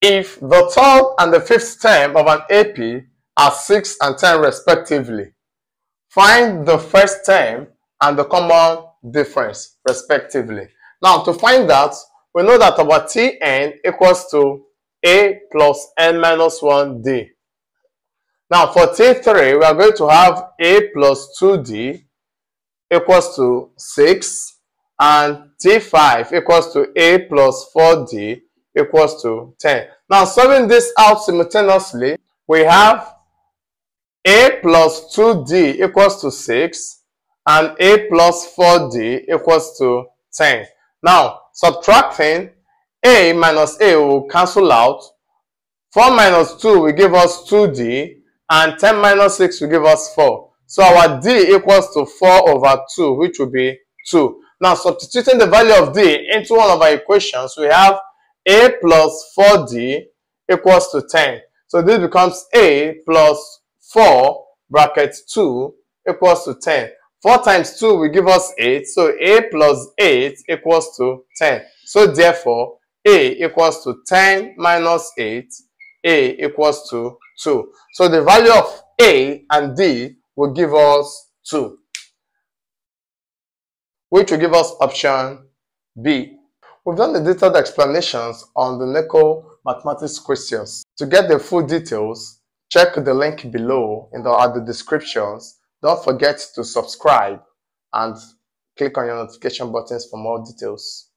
if the third and the fifth term of an AP are 6 and 10 respectively, find the first term and the common difference respectively. Now to find that, we know that our Tn equals to A plus n minus 1d. Now for T3, we are going to have A plus 2d equals to 6 and T5 equals to A plus 4d equals to 10. Now solving this out simultaneously, we have A plus 2d equals to 6 and A plus 4d equals to 10. Now subtracting A minus A will cancel out. 4 minus 2 will give us 2d and 10 minus 6 will give us 4. So our d equals to 4 over 2 which will be 2. Now substituting the value of d into one of our equations we have a plus 4d equals to 10. So this becomes a plus 4 bracket 2 equals to 10. 4 times 2 will give us 8. So a plus 8 equals to 10. So therefore a equals to 10 minus 8. a equals to 2. So the value of a and d will give us 2. Which will give us option B. We've done the detailed explanations on the NECO mathematics questions. To get the full details, check the link below in the, at the descriptions. Don't forget to subscribe and click on your notification buttons for more details.